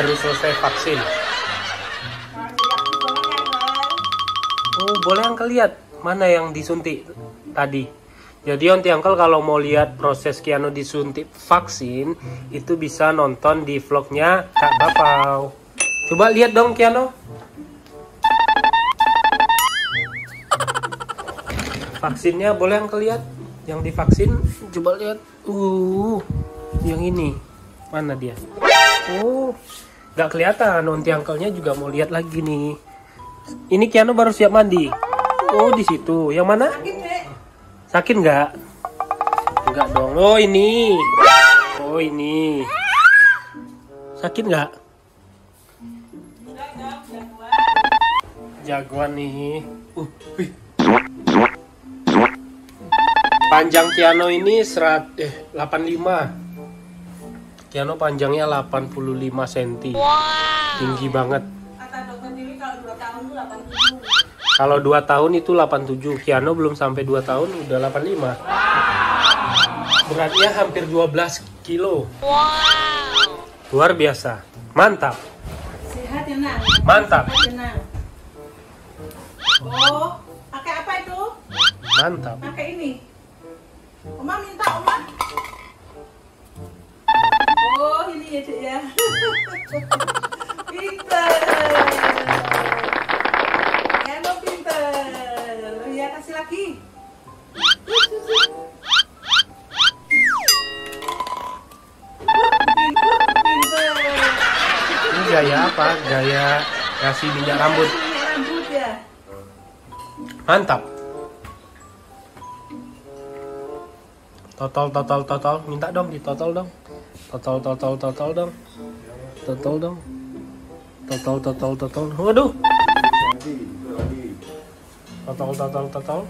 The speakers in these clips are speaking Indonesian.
Baru selesai vaksin. Oh, boleh Uncle lihat mana yang disuntik tadi. Jadi onti Uncle kalau mau lihat proses Kiano disuntik vaksin itu bisa nonton di vlognya Kak Bapau. Coba lihat dong Kiano. Vaksinnya boleh Uncle lihat yang divaksin coba lihat. Uh, yang ini mana dia? Oh, nggak kelihatan. Onti Uncle-nya juga mau lihat lagi nih. Ini Kiano baru siap mandi. Oh, di situ. Yang mana? Sakit nggak? Nggak dong. Oh, ini. Oh, ini. Sakit nggak? Jagoan nih. Uh. Panjang Kiano ini serat eh 85. Kiano panjangnya 85 cm. Tinggi banget. Kata dokter Dewi kalau 2 tahun tuh 87. Kalau 2 tahun itu 87. Kiano belum sampai 2 tahun udah 85. Beratnya hampir 12 kilo. Luar biasa. Mantap. Sehat ya, Nang? Mantap. Sehat ya? Oh, pakai apa itu? Mantap. Pakai ini. Oma minta, Oma. Ini ya, Cik ya. pinter. Ya, lo pinter. Ya, kasih lagi. Ini gaya apa? Gaya kasih minyak rambut. Minyak rambut ya. Mantap. Total total total. Minta dong di total dong. Total total total dong. Total dong. Total total total. Waduh. Total total total.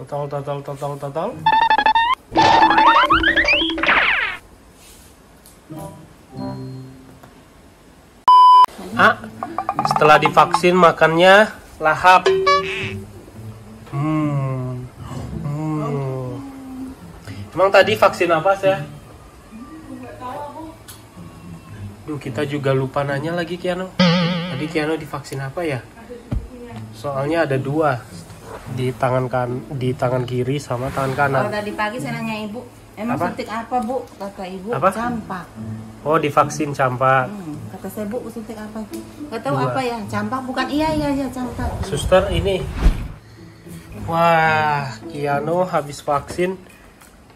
Total total total total. Setelah divaksin makannya lahap. Hmm. Hmm. Emang tadi vaksin apa sih? Duh, kita juga lupa nanya lagi Kiano. Tadi Kiano divaksin apa ya? Soalnya ada dua di tangan kan di tangan kiri sama tangan kanan. Kalau tadi pagi saya nanya ibu, emang Apa? suntik apa bu? Kata ibu, Apa? campak. Oh, divaksin campak. Hmm, kata saya bu, suntik apa? Gak tahu Dua. apa ya, campak bukan? Iya iya iya campak. Suster ini. Wah, Kiano habis vaksin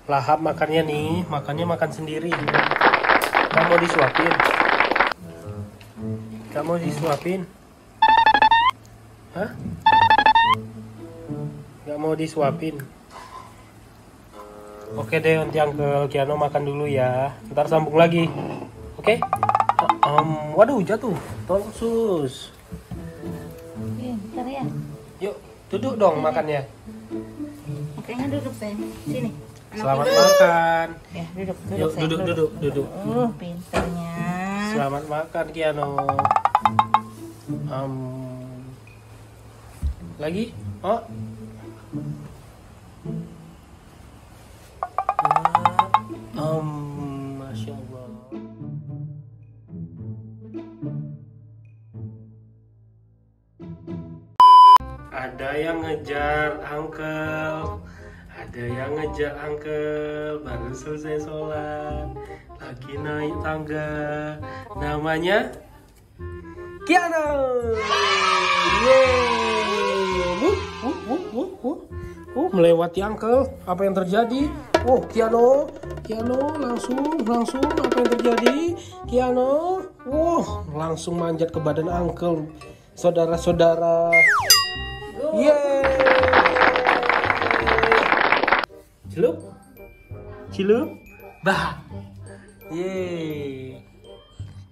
lahap makannya nih, makannya makan sendiri. Gak mau disuapin. Gak mau disuapin. Hah? Gak mau disuapin. Oke deh, nanti Uncle Kiano makan dulu ya. Ntar sambung lagi. Oke? Em, waduh, jatuh. Tolong sus. Ya. Yuk, duduk dong makannya. Makanya duduk saya. Sini. Anak Selamat pintar. makan. Ya, duduk, duduk. Yuk, duduk, duduk, duduk. Uh, pintarnya. Selamat makan, Kiano. Em, lagi? Oh. Masya Allah. Ada yang ngejar uncle Ada yang ngejar uncle Baru selesai sholat Lagi naik tangga Namanya Kiano wuh, wuh, wuh, wuh. Oh, melewati uncle Apa yang terjadi? Oh, Kiano Kiano langsung, langsung Apa yang terjadi? Kiano Wow, langsung manjat ke badan uncle Saudara-saudara Yeay. Celup. Celup. Bah. Yeay.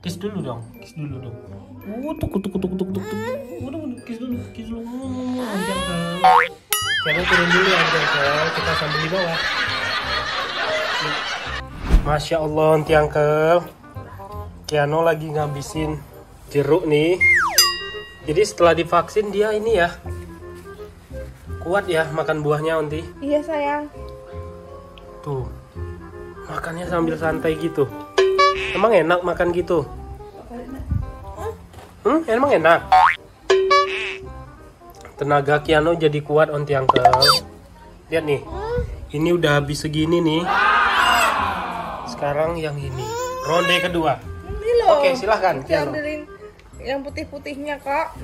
Kiss dulu dong. Kiss dulu dong. Uh, tuk tuk tuk tuk tuk tuk. Udah, udah, kiss dulu, kiss dulu. Anjang ke. Jangan turun dulu anjang ke. Kita sambil di bawah. Masya Allah, Uncle. Kiano lagi ngabisin jeruk nih. Jadi setelah divaksin dia ini ya kuat ya makan buahnya Onti. Iya sayang. Tuh makannya sambil santai gitu. Emang enak makan gitu? Hmm, emang enak. Tenaga Kiano jadi kuat Onti Uncle. Lihat nih, ini udah habis segini nih. Sekarang yang ini, ronde kedua. Ini loh. Oke, silahkan Kiano. Diambilin yang putih-putihnya kak.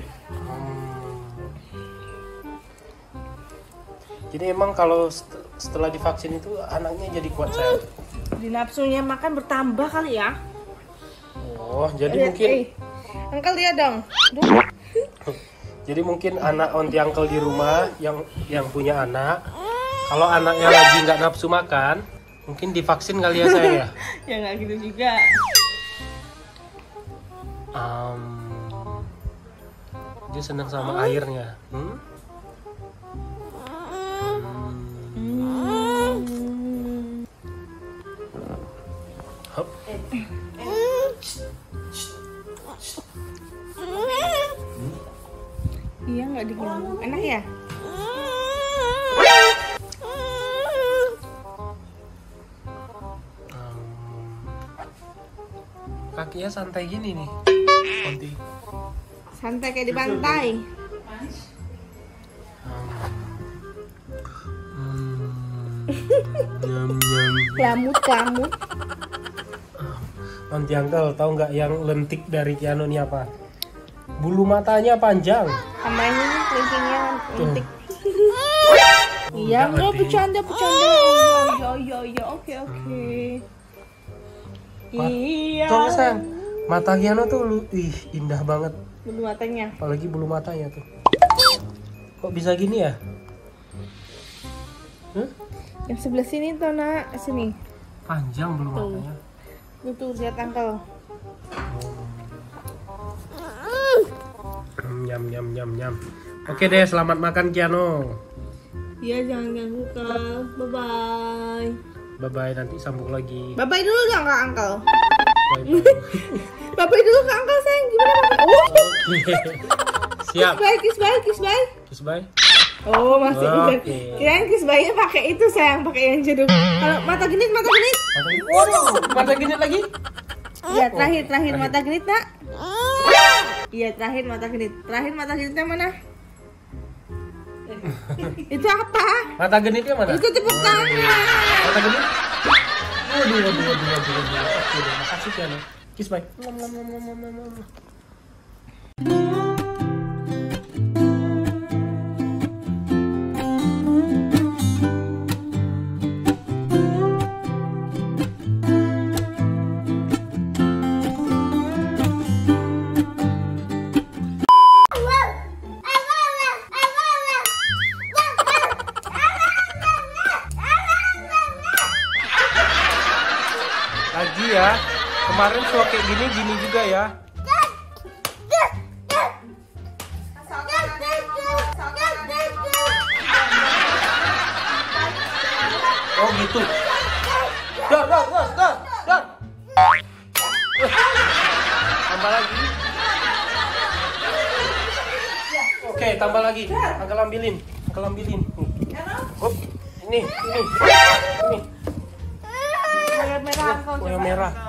Jadi emang kalau set- setelah divaksin itu anaknya jadi kuat saya. Di nafsunya makan bertambah kali ya. Oh, jadi Lihat, mungkin eh. Angkel lihat dong. Duh. jadi mungkin anak onti uncle di rumah yang yang punya anak, kalau anaknya lagi nggak nafsu makan, mungkin divaksin kali ya saya. ya nggak gitu juga. Am, dia senang sama airnya. Hmm? Hop. Iya nggak diganggu. Enak ya? Kakinya santai gini nih, onti. Santai kayak di pantai. Hmm. Nyam nyam. Lamut lamut. Nanti uncle tahu nggak yang lentik dari Kiano ini apa? Bulu matanya panjang. Sama ini kelingkingnya Tuh. lentik. Iya, Adi. bercanda bercanda. Iya, iya, iya, oke, oke. Iya. Tuh sayang, mata Kiano tuh lu, ih indah banget. Bulu matanya. Apalagi bulu matanya tuh. Kok bisa gini ya? Hah? Yang sebelah sini tuh nak, sini. Panjang bulu matanya. Tuh tuh lihat angkel. Hmm, Nyam nyam nyam nyam. Oke deh, selamat makan Kiano. Iya jangan ganggu kak. Bye bye. Bye bye, nanti sambung lagi. Bye bye dulu dong kak angkel. Bye bye. Dulu kak angkel sayang gimana? Oh, Oke. Siap. bye kiss bye kiss bye. Kiss bye. Oh masih Oke. okay. Kirain kiss bye-nya pakai itu sayang, pakai yang jeduk. Kalau mata genit mata genit. Waduh, mata gini lagi. Iya terakhir terakhir mata genit nak. Iya terakhir mata genit. Terakhir mata genitnya mana? itu apa? Mata genitnya mana? Itu tepuk tangan. Mata genit? Waduh, waduh, waduh, waduh, waduh. Oke makasih Kiano. Kiss bye. Nom, nom, nom, nom, Show kayak gini gini juga ya. Oh gitu. Dar, dar, dar, dar, dar. Tambah lagi. Oke, tambah lagi. Angkel ambilin. Angkel ambilin. Nih. Hop. Ini, ini. Ini. Merah angkel Oh, merah.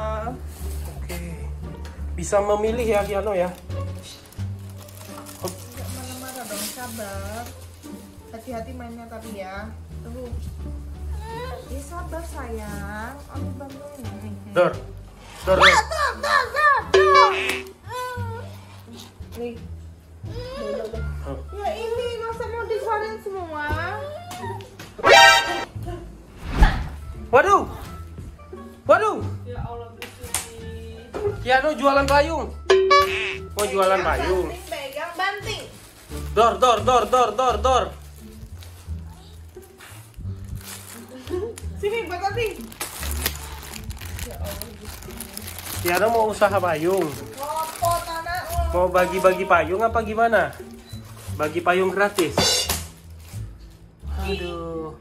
Bisa memilih ya Kiano ya. Marah-marah dong, sabar. Hati-hati mainnya tapi ya. Tunggu. Ya sabar sayang. Aku bantuin. Nih, nih. Dor. Dor. dor. Nih. Ya ini masa mau dikeluarin semua? Waduh. Waduh. Ya. Kiano jualan payung. Mau jualan payung. Banting, pegang banting. Dor, dor, dor, dor, dor, dor. Sini buat tadi. Kiano mau usaha payung. Mau bagi-bagi payung apa gimana? Bagi payung gratis. Aduh.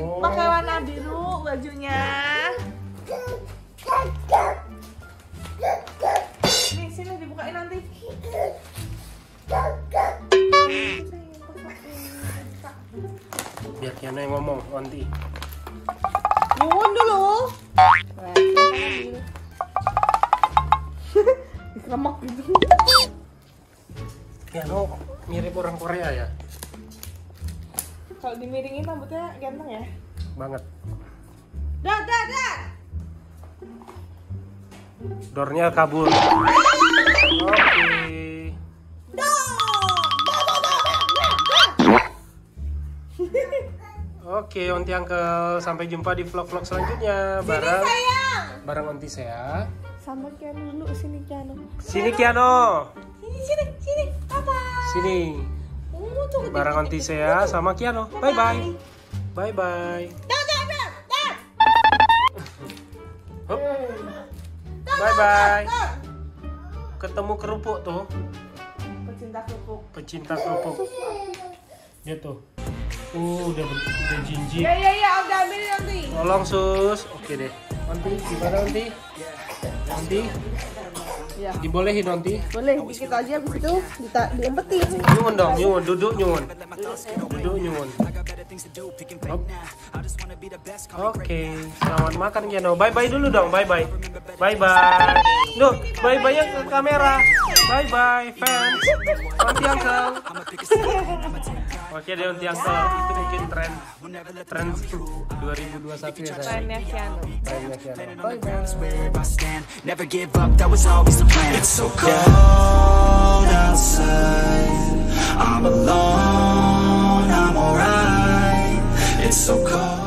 oh. pakai warna biru bajunya. Nih sini dibukain nanti. Biar Kiana yang ngomong nanti nyuwun dulu. Dikeremek gitu Kiano mirip orang Korea ya? Kalau dimiringin rambutnya ganteng ya. Banget. Dah, dah, dah. Dornya kabur. Oke. Oke, Onti Uncle. Sampai jumpa di vlog-vlog selanjutnya. Bareng, Sayang. bareng Onti saya. Sama Kiano dulu sini Kiano. Sini Kiano. Sini sini sini. Apa? Sini. Oh, Onti saya sama Kiano. Dah, dah, dah, dah. Hup. Bye-bye. Ketemu kerupuk tuh. Pecinta kerupuk. Pecinta kerupuk. Dia tuh. Uh, udah, udah jinjit. Ya ya ya, udah ambil nanti. Tolong sus. Oke deh. Onti, gimana Onti? Onti, Ya. dibolehin Onti. Boleh, dikit aja habis itu dita diempetin. Nyuwun dong, nyuwun, duduk nyuwun. Duduk. Hop. Oke, selamat makan Kiano. Bye bye dulu dong, bye bye. Bye bye. Duh, bye bye ya ke kamera. Bye bye fans. Onti Uncle. Oke deh untuk yang itu mungkin tren. Tren 2021 ya It's so cold outside. I'm alone, I'm alright. It's so cold.